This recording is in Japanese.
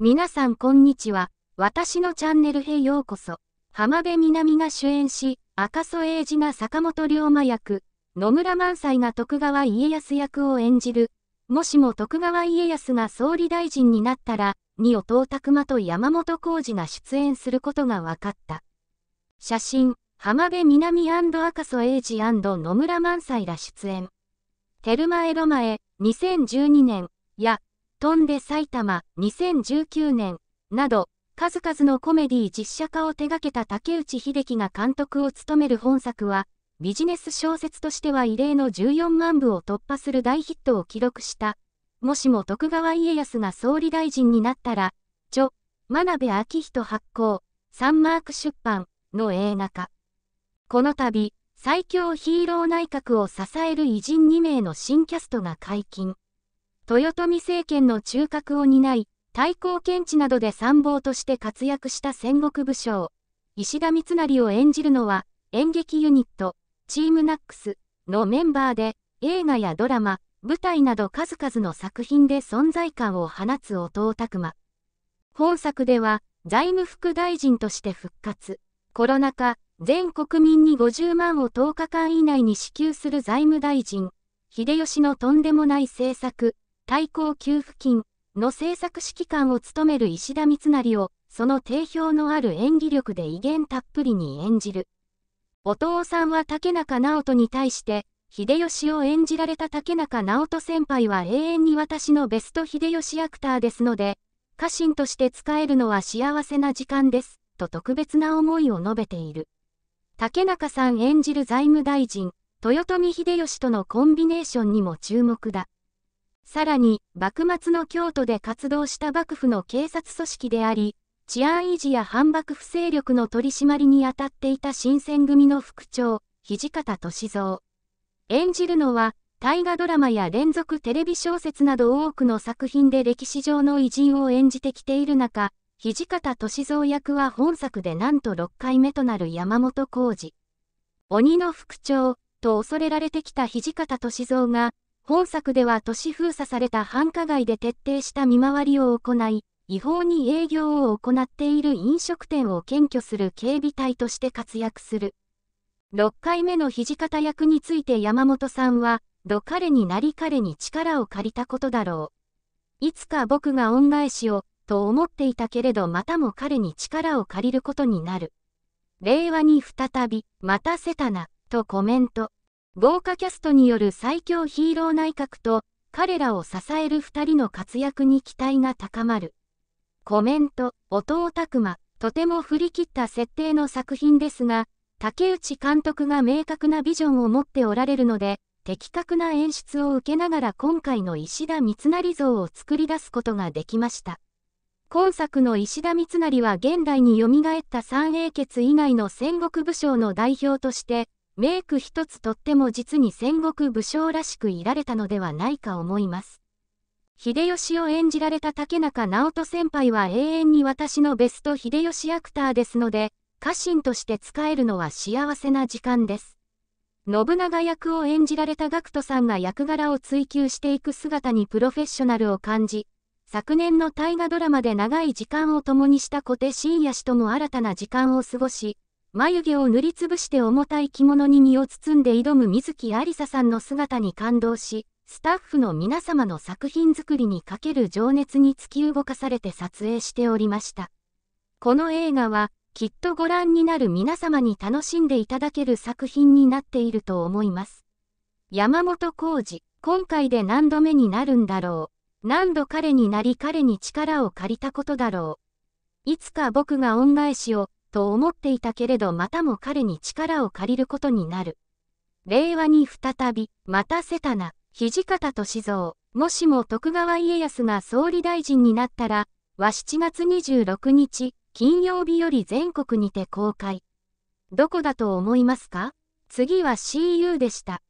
皆さんこんにちは。私のチャンネルへようこそ。浜辺美波が主演し、赤楚衛二が坂本龍馬役、野村萬斎が徳川家康役を演じる。もしも徳川家康が総理大臣になったら、二弟拓馬と山本浩二が出演することが分かった。写真、浜辺美波赤楚衛二野村萬斎ら出演。テルマエロマエ、2012年、や、飛んで埼玉2019年など、数々のコメディ実写化を手掛けた竹内秀樹が監督を務める本作は、ビジネス小説としては異例の14万部を突破する大ヒットを記録した。もしも徳川家康が総理大臣になったら、著、真鍋明人発行、サンマーク出版の映画化。この度、最強ヒーロー内閣を支える偉人2名の新キャストが解禁。豊臣政権の中核を担い、太閤検地などで参謀として活躍した戦国武将、石田三成を演じるのは、演劇ユニット、チームナックスのメンバーで、映画やドラマ、舞台など数々の作品で存在感を放つ音尾拓馬。本作では、財務副大臣として復活。コロナ禍、全国民に50万を10日間以内に支給する財務大臣、秀吉のとんでもない政策、対抗給付金の政策指揮官を務める石田三成を、その定評のある演技力で威厳たっぷりに演じる。お父さんは竹中直人に対して、秀吉を演じられた竹中直人先輩は永遠に私のベスト秀吉アクターですので、家臣として使えるのは幸せな時間です、と特別な思いを述べている。竹中さん演じる財務大臣、豊臣秀吉とのコンビネーションにも注目だ。さらに、幕末の京都で活動した幕府の警察組織であり、治安維持や反幕府勢力の取り締まりに当たっていた新選組の副長、土方歳三。演じるのは、大河ドラマや連続テレビ小説など多くの作品で歴史上の偉人を演じてきている中、土方歳三役は本作でなんと6回目となる山本浩二。鬼の副長、と恐れられてきた土方歳三が、本作では都市封鎖された繁華街で徹底した見回りを行い、違法に営業を行っている飲食店を検挙する警備隊として活躍する。6回目の土方役について山本さんは、ど彼になり彼に力を借りたことだろう。いつか僕が恩返しを、と思っていたけれどまたも彼に力を借りることになる。令和に再び、待たせたな、とコメント。豪華キャストによる最強ヒーロー内閣と、彼らを支える二人の活躍に期待が高まる。コメント、音尾拓馬、とても振り切った設定の作品ですが、竹内監督が明確なビジョンを持っておられるので、的確な演出を受けながら今回の石田三成像を作り出すことができました。今作の石田三成は現代に蘇った三英傑以外の戦国武将の代表として、メイク一つとっても実に戦国武将らしくいられたのではないか思います。秀吉を演じられた竹中直人先輩は永遠に私のベスト秀吉アクターですので、家臣として使えるのは幸せな時間です。信長役を演じられた GACKT さんが役柄を追求していく姿にプロフェッショナルを感じ、昨年の大河ドラマで長い時間を共にした小手真也氏とも新たな時間を過ごし、眉毛を塗りつぶして重たい着物に身を包んで挑む水木有沙さんの姿に感動し、スタッフの皆様の作品作りにかける情熱に突き動かされて撮影しておりました。この映画は、きっとご覧になる皆様に楽しんでいただける作品になっていると思います。山本浩二、今回で何度目になるんだろう。何度彼になり彼に力を借りたことだろう。いつか僕が恩返しを、と思っていたけれどまたも彼に力を借りることになる。令和に再び、またせたな、土方歳三。もしも徳川家康が総理大臣になったら、は7月26日、金曜日より全国にて公開。どこだと思いますか？次は CU でした。